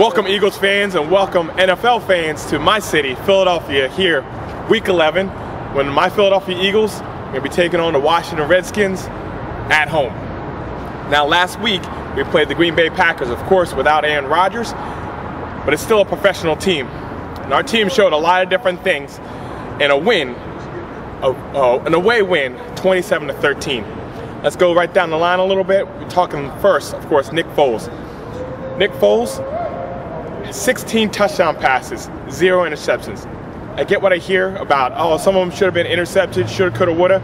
Welcome Eagles fans and welcome NFL fans to my city, Philadelphia, here, week 11, when my Philadelphia Eagles are going to be taking on the Washington Redskins at home. Now, last week, we played the Green Bay Packers, of course, without Aaron Rodgers, but it's still a professional team. And our team showed a lot of different things in a win, a, uh, an away win, 27 to 13. Let's go right down the line a little bit. We're talking first, of course, Nick Foles. Nick Foles 16 touchdown passes, zero interceptions. I get what I hear about, oh, some of them should have been intercepted, shoulda, coulda, woulda.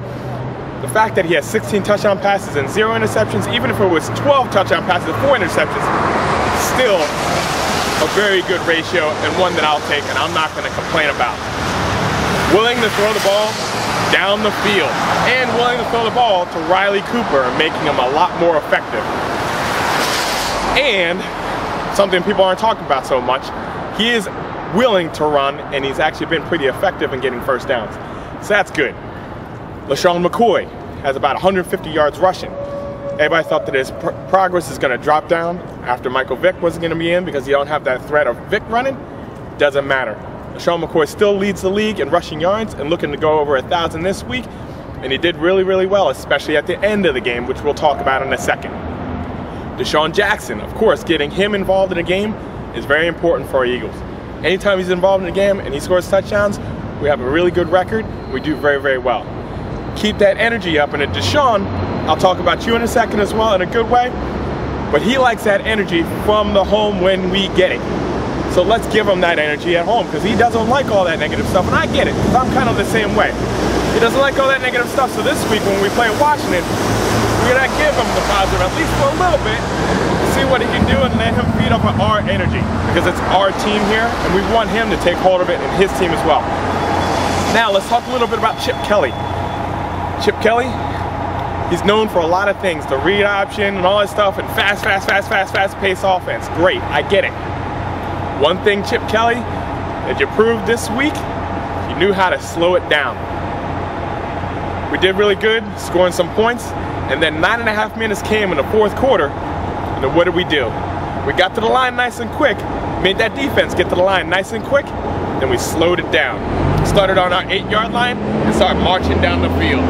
The fact that he has 16 touchdown passes and zero interceptions, even if it was 12 touchdown passes and four interceptions, still a very good ratio and one that I'll take and I'm not going to complain about. Willing to throw the ball down the field and willing to throw the ball to Riley Cooper, making him a lot more effective. And something people aren't talking about so much. He is willing to run, and he's actually been pretty effective in getting first downs. So that's good. LeSean McCoy has about 150 yards rushing. Everybody thought that his pr progress is going to drop down after Michael Vick wasn't going to be in because you don't have that threat of Vick running. Doesn't matter. LeSean McCoy still leads the league in rushing yards and looking to go over a thousand this week. And he did really, really well, especially at the end of the game, which we'll talk about in a second. DeSean Jackson, of course, getting him involved in a game is very important for our Eagles. Anytime he's involved in a game and he scores touchdowns, we have a really good record. We do very, very well. Keep that energy up. And at DeSean, I'll talk about you in a second as well in a good way. But he likes that energy from the home when we get it. So let's give him that energy at home because he doesn't like all that negative stuff. And I get it I'm kind of the same way. He doesn't like all that negative stuff. So this week when we play Washington, we're gonna give him the positive, at least for a little bit, see what he can do and let him feed off of our energy. Because it's our team here, and we want him to take hold of it and his team as well. Now, let's talk a little bit about Chip Kelly. Chip Kelly, he's known for a lot of things, the read option and all that stuff, and fast, fast, fast, fast, fast pace offense. Great, I get it. One thing Chip Kelly that you proved this week, you knew how to slow it down. We did really good, scoring some points, and then nine and a half minutes came in the fourth quarter. And then what did we do? We got to the line nice and quick, made that defense get to the line nice and quick, then we slowed it down. Started on our eight yard line and started marching down the field.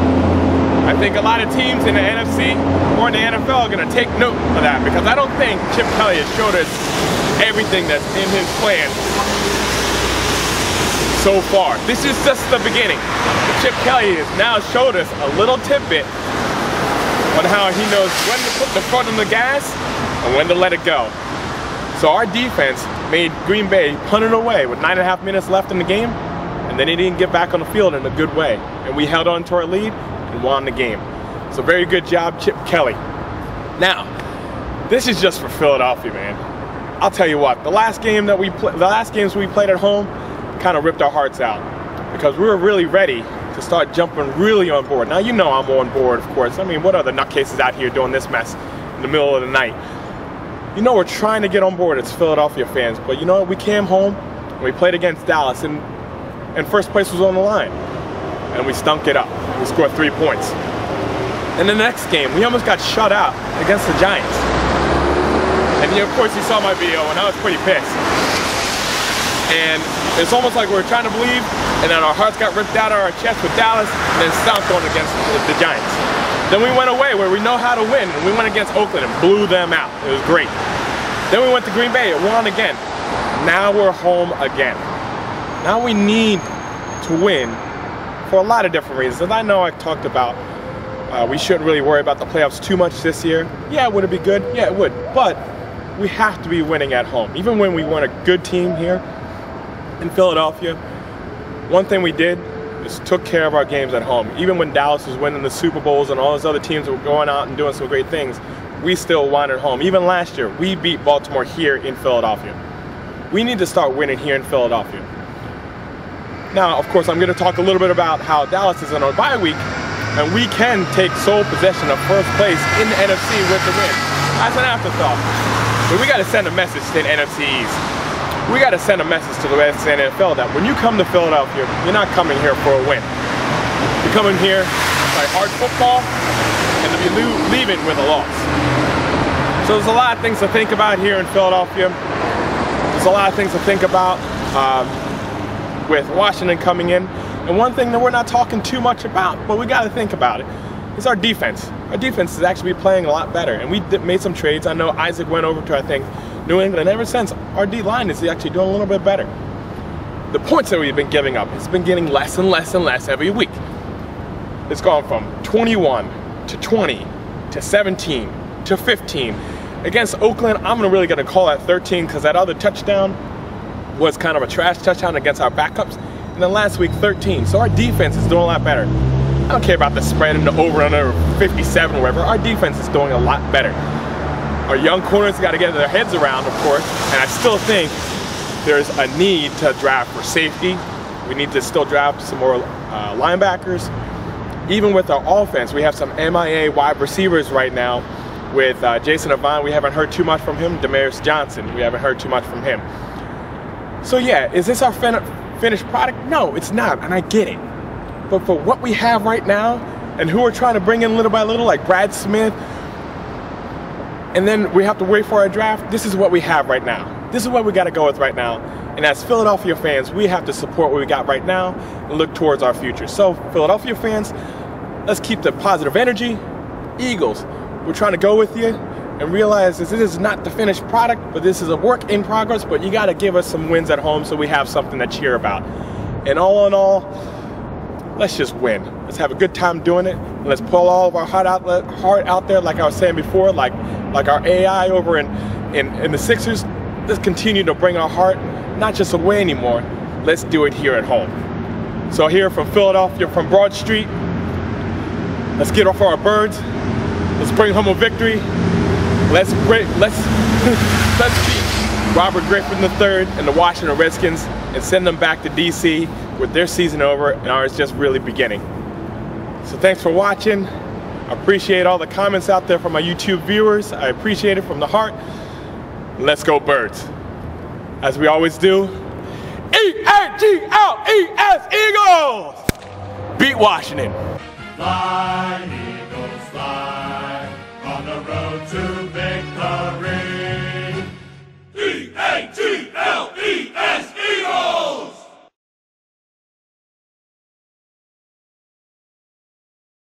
I think a lot of teams in the NFC or in the NFL are going to take note of that because I don't think Chip Kelly has showed us everything that's in his plan so far. This is just the beginning. Chip Kelly has now showed us a little tidbit on how he knows when to put the foot on the gas and when to let it go. So our defense made Green Bay punt it away with nine and a half minutes left in the game, and then they didn't get back on the field in a good way. And we held on to our lead and won the game. So very good job, Chip Kelly. Now, this is just for Philadelphia, man. I'll tell you what, the last game that we the last games we played at home kind of ripped our hearts out because we were really ready to start jumping really on board. Now, you know I'm on board, of course. I mean, what other nutcases out here doing this mess in the middle of the night? You know, we're trying to get on board as Philadelphia fans, but you know, we came home and we played against Dallas, and, and first place was on the line. And we stunk it up. We scored three points. In the next game, we almost got shut out against the Giants. And of course, you saw my video, and I was pretty pissed. And it's almost like we are trying to believe, and then our hearts got ripped out of our chest with Dallas, and then stomped on against the Giants. Then we went away where we know how to win, and we went against Oakland and blew them out. It was great. Then we went to Green Bay and won again. Now we're home again. Now we need to win for a lot of different reasons. And I know I talked about uh, we shouldn't really worry about the playoffs too much this year. Yeah, would it be good? Yeah, it would. But we have to be winning at home. Even when we want a good team here, in Philadelphia, one thing we did is took care of our games at home. Even when Dallas was winning the Super Bowls and all those other teams were going out and doing some great things, we still won at home. Even last year, we beat Baltimore here in Philadelphia. We need to start winning here in Philadelphia. Now, of course, I'm going to talk a little bit about how Dallas is on our bye week, and we can take sole possession of first place in the NFC with the win. That's an afterthought. But we got to send a message to the NFC East we got to send a message to the rest of the NFL that when you come to Philadelphia, you're not coming here for a win. You're coming here to play hard football and to be leaving with a loss. So there's a lot of things to think about here in Philadelphia. There's a lot of things to think about um, with Washington coming in. And one thing that we're not talking too much about, but we got to think about it, is our defense. Our defense is actually playing a lot better. And we made some trades. I know Isaac went over to, I think, New England. Ever since, our D line is actually doing a little bit better. The points that we've been giving up, it's been getting less and less and less every week. It's gone from 21 to 20 to 17 to 15. Against Oakland, I'm really going to call that 13 because that other touchdown was kind of a trash touchdown against our backups. And then last week, 13. So our defense is doing a lot better. I don't care about the spread and the over under 57 or whatever. Our defense is doing a lot better. Our young corners got to get their heads around, of course. And I still think there's a need to draft for safety. We need to still draft some more uh, linebackers. Even with our offense, we have some MIA wide receivers right now with uh, Jason Avant. We haven't heard too much from him. Damaris Johnson, we haven't heard too much from him. So yeah, is this our fin finished product? No, it's not, and I get it. But for what we have right now, and who we're trying to bring in little by little, like Brad Smith, and then we have to wait for our draft, this is what we have right now. This is what we got to go with right now. And as Philadelphia fans, we have to support what we got right now and look towards our future. So, Philadelphia fans, let's keep the positive energy. Eagles, we're trying to go with you and realize this is not the finished product, but this is a work in progress. But you got to give us some wins at home so we have something to cheer about. And all in all, let's just win. Let's have a good time doing it. Let's pull all of our heart out, heart out there, like I was saying before, like like our AI over in, in, in the Sixers. Let's continue to bring our heart not just away anymore. Let's do it here at home. So here from Philadelphia, from Broad Street, let's get off our birds. Let's bring home a victory. Let's break, let's let's beat Robert Griffin III and the Washington Redskins and send them back to DC with their season over and ours just really beginning. So thanks for watching. Appreciate all the comments out there from my YouTube viewers. I appreciate it from the heart. Let's go birds. As we always do, E-A-G-L-E-S Eagles! Beat Washington. Fly,